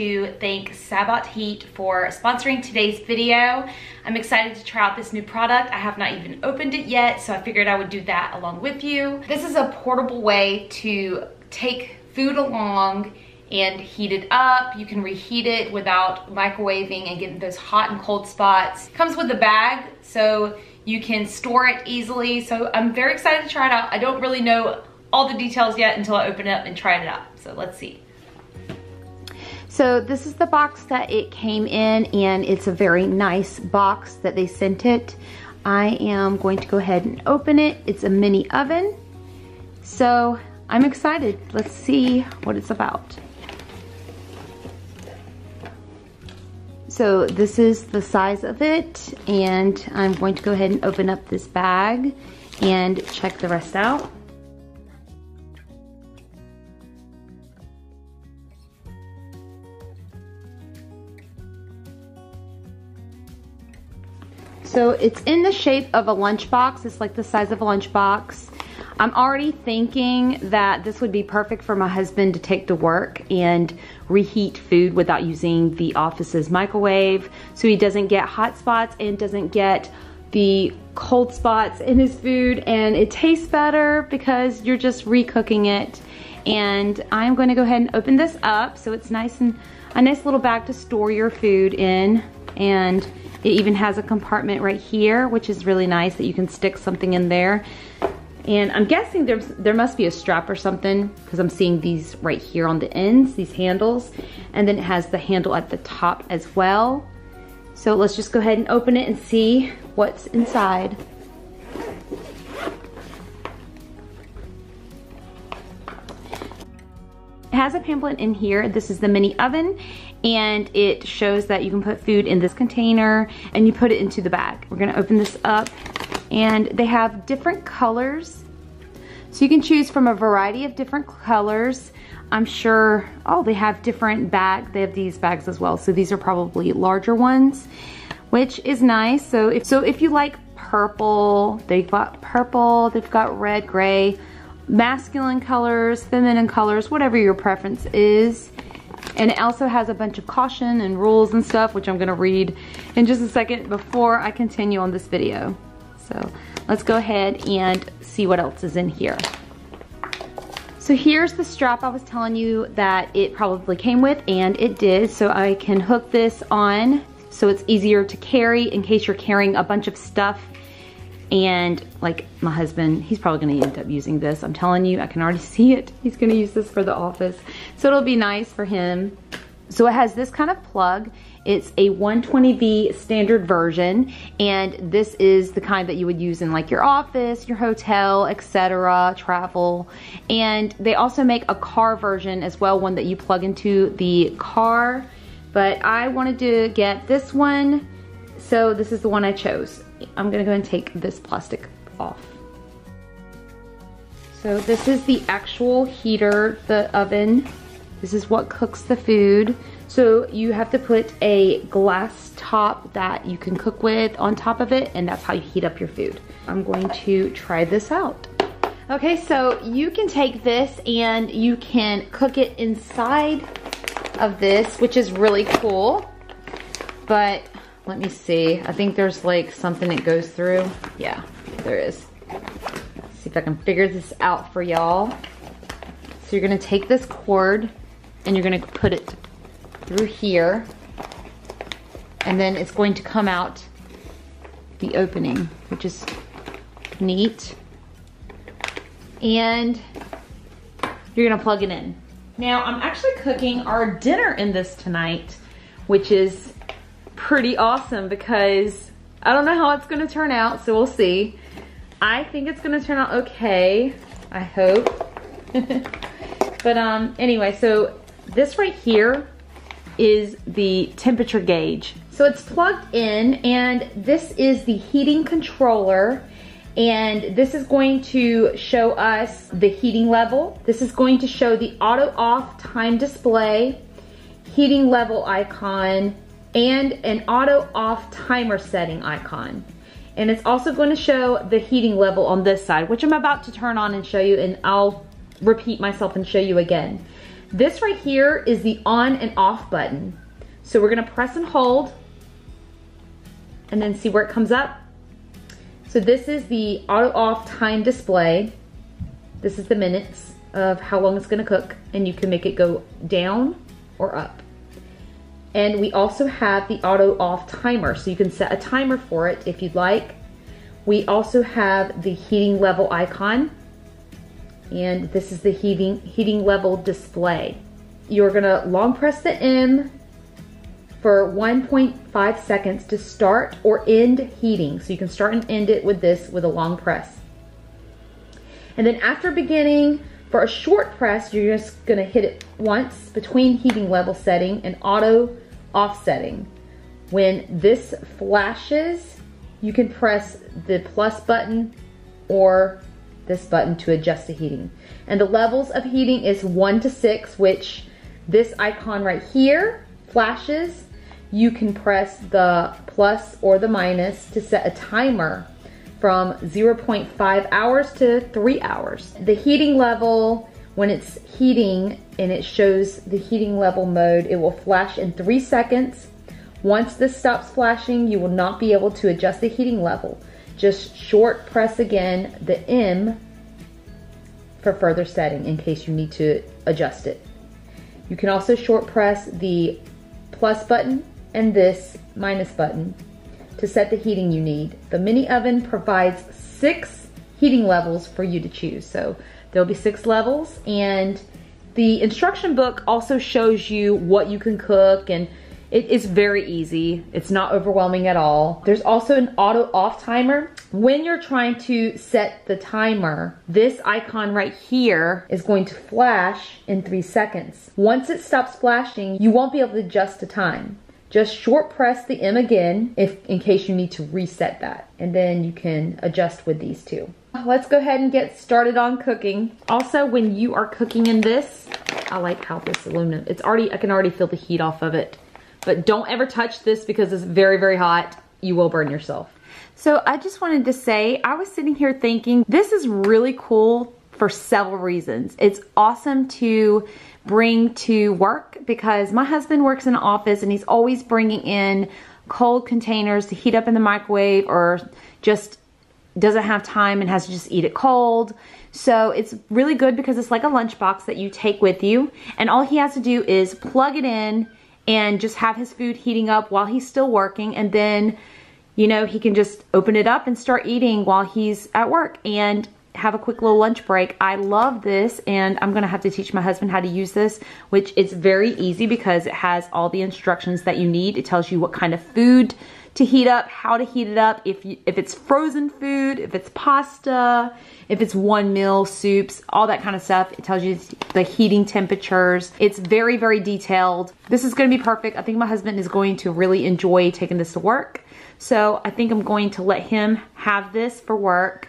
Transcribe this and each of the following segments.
to thank Sabotheat for sponsoring today's video. I'm excited to try out this new product. I have not even opened it yet, so I figured I would do that along with you. This is a portable way to take food along and heat it up. You can reheat it without microwaving and getting those hot and cold spots. Comes with a bag, so you can store it easily. So I'm very excited to try it out. I don't really know all the details yet until I open it up and try it out. So let's see. So this is the box that it came in and it's a very nice box that they sent it. I am going to go ahead and open it. It's a mini oven. So I'm excited. Let's see what it's about. So this is the size of it and I'm going to go ahead and open up this bag and check the rest out. So it's in the shape of a lunchbox. It's like the size of a lunchbox. I'm already thinking that this would be perfect for my husband to take to work and reheat food without using the office's microwave so he doesn't get hot spots and doesn't get the cold spots in his food and it tastes better because you're just recooking it and I'm going to go ahead and open this up so it's nice and a nice little bag to store your food in and it even has a compartment right here which is really nice that you can stick something in there and I'm guessing there's there must be a strap or something because I'm seeing these right here on the ends, these handles. And then it has the handle at the top as well. So let's just go ahead and open it and see what's inside. It has a pamphlet in here. This is the mini oven and it shows that you can put food in this container and you put it into the bag. We're gonna open this up and they have different colors. So you can choose from a variety of different colors. I'm sure, oh, they have different bags. They have these bags as well. So these are probably larger ones, which is nice. So if, so if you like purple, they've got purple, they've got red, gray, masculine colors, feminine colors, whatever your preference is. And it also has a bunch of caution and rules and stuff, which I'm gonna read in just a second before I continue on this video. So let's go ahead and see what else is in here. So here's the strap I was telling you that it probably came with and it did. So I can hook this on so it's easier to carry in case you're carrying a bunch of stuff and like my husband, he's probably gonna end up using this. I'm telling you, I can already see it. He's gonna use this for the office. So it'll be nice for him. So it has this kind of plug it's a 120V standard version, and this is the kind that you would use in like your office, your hotel, etc., travel. And they also make a car version as well, one that you plug into the car. But I wanted to get this one, so this is the one I chose. I'm gonna go and take this plastic off. So this is the actual heater, the oven. This is what cooks the food. So you have to put a glass top that you can cook with on top of it and that's how you heat up your food. I'm going to try this out. Okay, so you can take this and you can cook it inside of this, which is really cool. But let me see. I think there's like something that goes through. Yeah, there is. Let's see if I can figure this out for y'all. So you're gonna take this cord and you're gonna put it through here and then it's going to come out the opening, which is neat. And you're gonna plug it in. Now, I'm actually cooking our dinner in this tonight, which is pretty awesome because I don't know how it's gonna turn out, so we'll see. I think it's gonna turn out okay, I hope. but um, anyway, so this right here is the temperature gauge. So it's plugged in and this is the heating controller and this is going to show us the heating level. This is going to show the auto off time display, heating level icon, and an auto off timer setting icon. And it's also going to show the heating level on this side, which I'm about to turn on and show you and I'll repeat myself and show you again. This right here is the on and off button. So we're gonna press and hold and then see where it comes up. So this is the auto off time display. This is the minutes of how long it's gonna cook and you can make it go down or up. And we also have the auto off timer. So you can set a timer for it if you'd like. We also have the heating level icon. And this is the heating, heating level display. You're gonna long press the M for 1.5 seconds to start or end heating. So you can start and end it with this with a long press. And then after beginning, for a short press, you're just gonna hit it once between heating level setting and auto offsetting. When this flashes, you can press the plus button or this button to adjust the heating. And the levels of heating is one to six, which this icon right here flashes. You can press the plus or the minus to set a timer from 0.5 hours to three hours. The heating level, when it's heating and it shows the heating level mode, it will flash in three seconds. Once this stops flashing, you will not be able to adjust the heating level. Just short press again the M for further setting in case you need to adjust it. You can also short press the plus button and this minus button to set the heating you need. The mini oven provides six heating levels for you to choose. So there'll be six levels and the instruction book also shows you what you can cook and it is very easy. It's not overwhelming at all. There's also an auto off timer. When you're trying to set the timer, this icon right here is going to flash in three seconds. Once it stops flashing, you won't be able to adjust the time. Just short press the M again if in case you need to reset that. And then you can adjust with these two. Let's go ahead and get started on cooking. Also, when you are cooking in this, I like how this aluminum, it's already, I can already feel the heat off of it. But don't ever touch this because it's very, very hot. You will burn yourself. So I just wanted to say, I was sitting here thinking, this is really cool for several reasons. It's awesome to bring to work because my husband works in an office and he's always bringing in cold containers to heat up in the microwave or just doesn't have time and has to just eat it cold. So it's really good because it's like a lunchbox that you take with you. And all he has to do is plug it in and just have his food heating up while he's still working. And then you know he can just open it up and start eating while he's at work. And have a quick little lunch break. I love this and I'm gonna have to teach my husband how to use this, which is very easy because it has all the instructions that you need. It tells you what kind of food to heat up, how to heat it up, if, you, if it's frozen food, if it's pasta, if it's one meal, soups, all that kind of stuff. It tells you the heating temperatures. It's very, very detailed. This is gonna be perfect. I think my husband is going to really enjoy taking this to work. So I think I'm going to let him have this for work.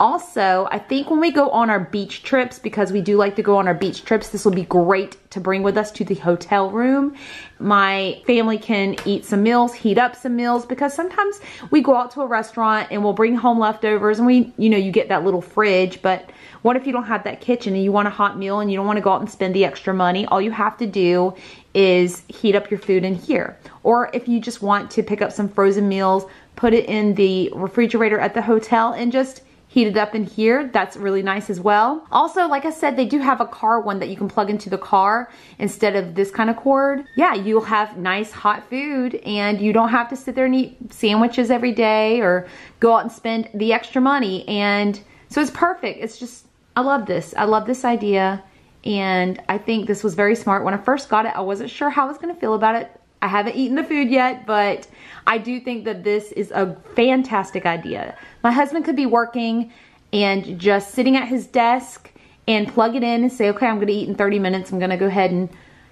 Also, I think when we go on our beach trips, because we do like to go on our beach trips, this will be great to bring with us to the hotel room. My family can eat some meals, heat up some meals, because sometimes we go out to a restaurant and we'll bring home leftovers and we, you know, you get that little fridge, but what if you don't have that kitchen and you want a hot meal and you don't want to go out and spend the extra money? All you have to do is heat up your food in here. Or if you just want to pick up some frozen meals, put it in the refrigerator at the hotel and just heated up in here. That's really nice as well. Also, like I said, they do have a car one that you can plug into the car instead of this kind of cord. Yeah, you'll have nice hot food and you don't have to sit there and eat sandwiches every day or go out and spend the extra money. And so it's perfect. It's just, I love this. I love this idea. And I think this was very smart. When I first got it, I wasn't sure how I was gonna feel about it. I haven't eaten the food yet, but I do think that this is a fantastic idea. My husband could be working and just sitting at his desk and plug it in and say, okay, I'm gonna eat in 30 minutes. I'm gonna go ahead and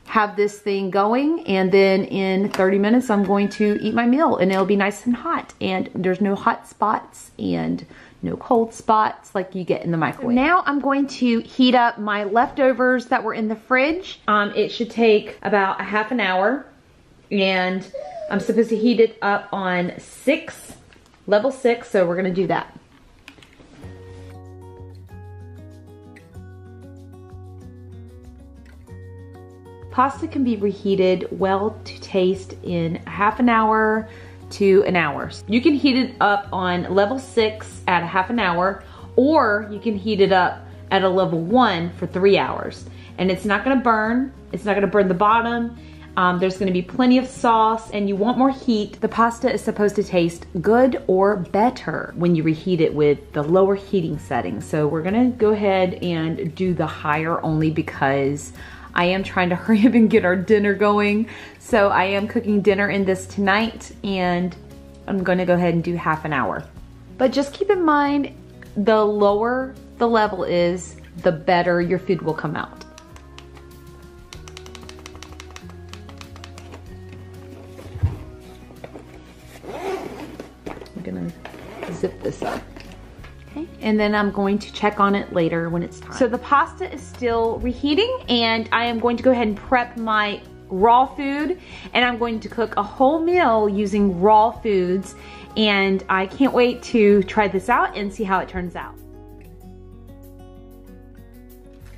have this thing going and then in 30 minutes I'm going to eat my meal and it'll be nice and hot and there's no hot spots and no cold spots like you get in the microwave. Now I'm going to heat up my leftovers that were in the fridge. Um, it should take about a half an hour and I'm supposed to heat it up on six, level six, so we're gonna do that. Pasta can be reheated well to taste in half an hour to an hour. You can heat it up on level six at a half an hour, or you can heat it up at a level one for three hours. And it's not gonna burn, it's not gonna burn the bottom, um, there's gonna be plenty of sauce and you want more heat. The pasta is supposed to taste good or better when you reheat it with the lower heating setting. So we're gonna go ahead and do the higher only because I am trying to hurry up and get our dinner going. So I am cooking dinner in this tonight and I'm gonna go ahead and do half an hour. But just keep in mind, the lower the level is, the better your food will come out. And then I'm going to check on it later when it's time. So the pasta is still reheating and I am going to go ahead and prep my raw food and I'm going to cook a whole meal using raw foods and I can't wait to try this out and see how it turns out.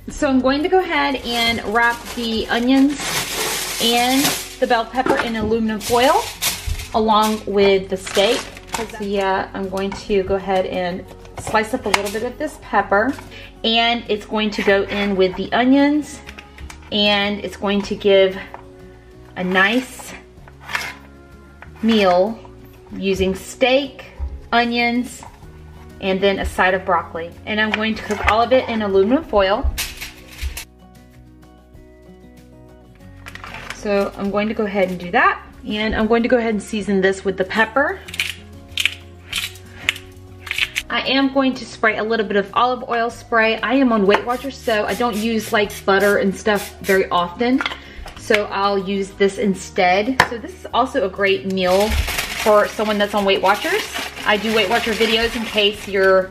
So I'm going to go ahead and wrap the onions and the bell pepper in aluminum foil along with the steak. So yeah, uh, I'm going to go ahead and slice up a little bit of this pepper and it's going to go in with the onions and it's going to give a nice meal using steak, onions, and then a side of broccoli. And I'm going to cook all of it in aluminum foil. So I'm going to go ahead and do that. And I'm going to go ahead and season this with the pepper. I am going to spray a little bit of olive oil spray. I am on Weight Watchers, so I don't use like butter and stuff very often. So I'll use this instead. So this is also a great meal for someone that's on Weight Watchers. I do Weight Watcher videos in case you're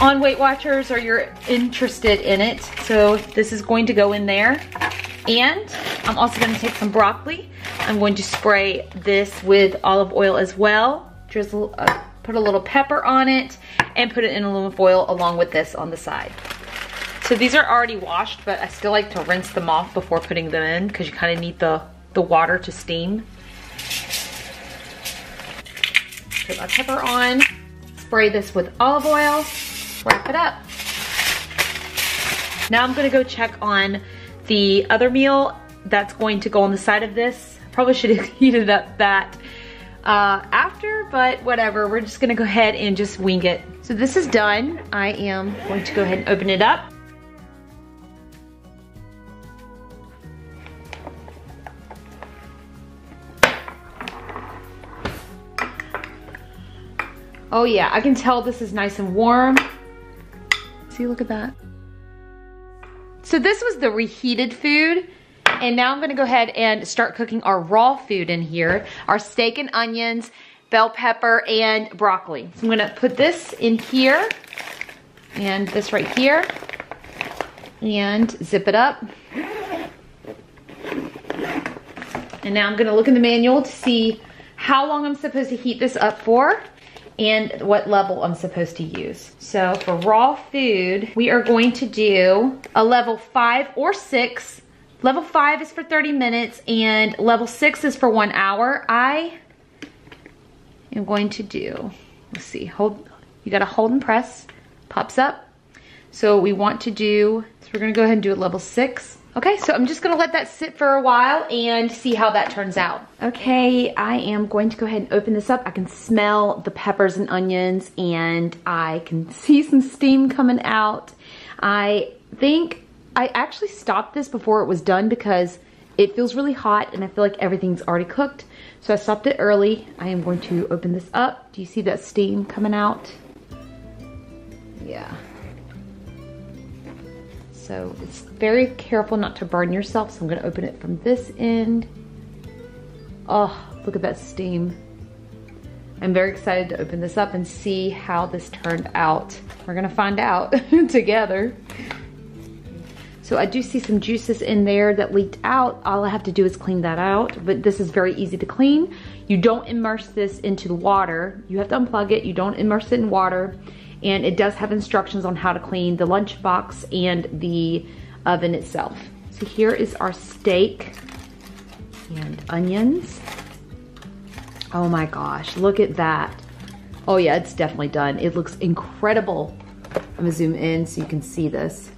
on Weight Watchers or you're interested in it. So this is going to go in there. And I'm also gonna take some broccoli. I'm going to spray this with olive oil as well. Drizzle, put a little pepper on it and put it in aluminum foil along with this on the side. So these are already washed, but I still like to rinse them off before putting them in because you kind of need the, the water to steam. Put my pepper on, spray this with olive oil, wrap it up. Now I'm gonna go check on the other meal that's going to go on the side of this. Probably should have heated up that uh, after, but whatever. We're just gonna go ahead and just wing it. So this is done. I am going to go ahead and open it up. Oh yeah, I can tell this is nice and warm. See, look at that. So this was the reheated food. And now I'm gonna go ahead and start cooking our raw food in here. Our steak and onions, bell pepper, and broccoli. So I'm gonna put this in here and this right here and zip it up. And now I'm gonna look in the manual to see how long I'm supposed to heat this up for and what level I'm supposed to use. So for raw food, we are going to do a level five or six. Level five is for 30 minutes and level six is for one hour. I am going to do, let's see, hold, you gotta hold and press, pops up. So we want to do, so we're gonna go ahead and do a level six. Okay, so I'm just gonna let that sit for a while and see how that turns out. Okay, I am going to go ahead and open this up. I can smell the peppers and onions and I can see some steam coming out. I think I actually stopped this before it was done because it feels really hot and I feel like everything's already cooked. So I stopped it early. I am going to open this up. Do you see that steam coming out? Yeah. So it's very careful not to burn yourself. So I'm gonna open it from this end. Oh, look at that steam. I'm very excited to open this up and see how this turned out. We're gonna find out together. So I do see some juices in there that leaked out. All I have to do is clean that out, but this is very easy to clean. You don't immerse this into the water. You have to unplug it. You don't immerse it in water and it does have instructions on how to clean the lunchbox and the oven itself. So here is our steak and onions. Oh my gosh, look at that. Oh yeah, it's definitely done. It looks incredible. I'm gonna zoom in so you can see this.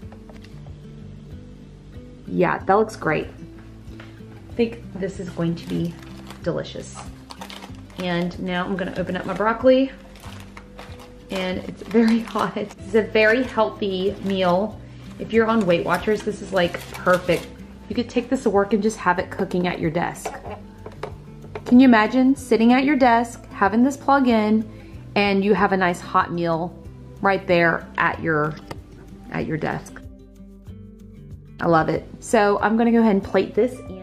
Yeah, that looks great. I think this is going to be delicious. And now I'm gonna open up my broccoli and it's very hot. It's a very healthy meal. If you're on Weight Watchers, this is like perfect. You could take this to work and just have it cooking at your desk. Can you imagine sitting at your desk, having this plug in, and you have a nice hot meal right there at your, at your desk. I love it. So I'm gonna go ahead and plate this in.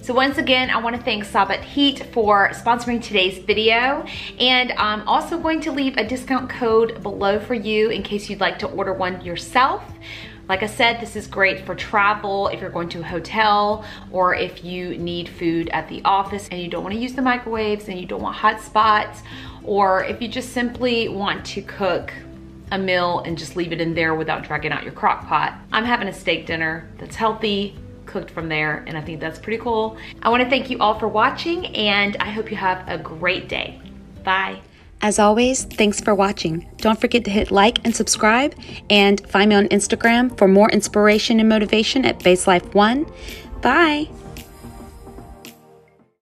So once again, I wanna thank Sabotheat for sponsoring today's video. And I'm also going to leave a discount code below for you in case you'd like to order one yourself. Like I said, this is great for travel, if you're going to a hotel, or if you need food at the office and you don't wanna use the microwaves and you don't want hot spots, or if you just simply want to cook a meal and just leave it in there without dragging out your crock pot. I'm having a steak dinner that's healthy, cooked from there, and I think that's pretty cool. I wanna thank you all for watching, and I hope you have a great day. Bye. As always, thanks for watching. Don't forget to hit like and subscribe and find me on Instagram for more inspiration and motivation at Faith's Life One. Bye.